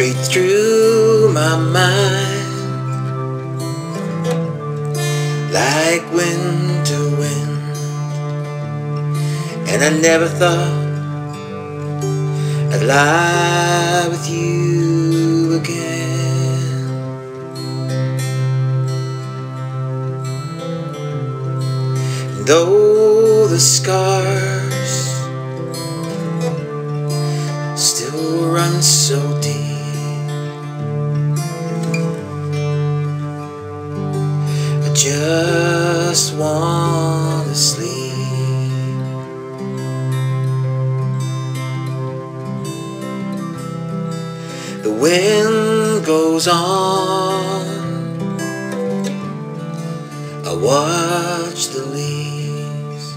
straight through my mind like winter wind, and I never thought I'd lie with you again. Though the scars just want to sleep. The wind goes on. I watch the leaves,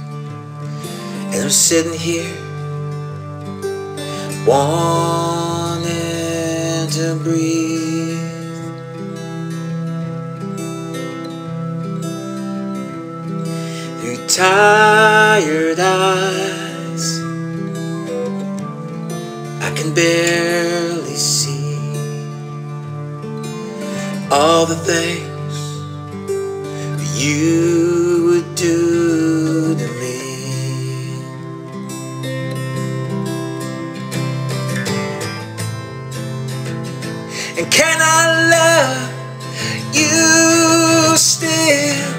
and I'm sitting here wanting to breathe. Tired eyes, I can barely see all the things you would do to me. And can I love you still?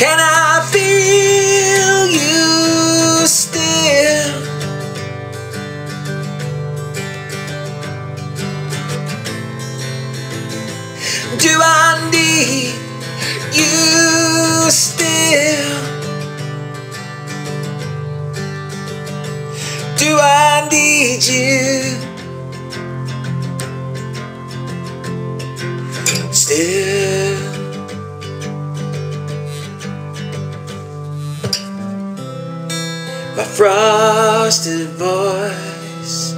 Can I feel you still? Do I need you still? Do I need you still? My frosted voice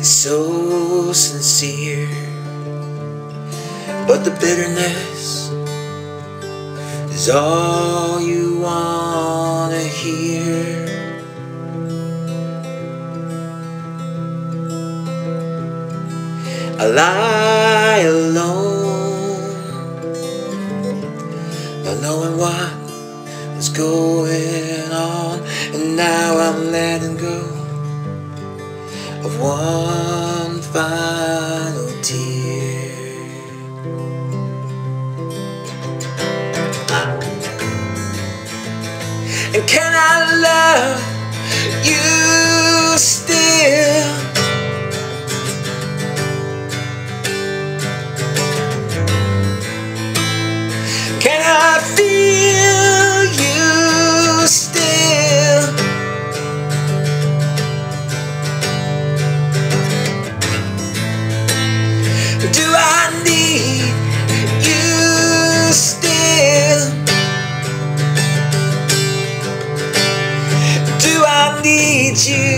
is so sincere, but the bitterness is all you wanna hear. I lie alone, not knowing what was going on, and now I'm letting go of one final tear. And can I love you still? You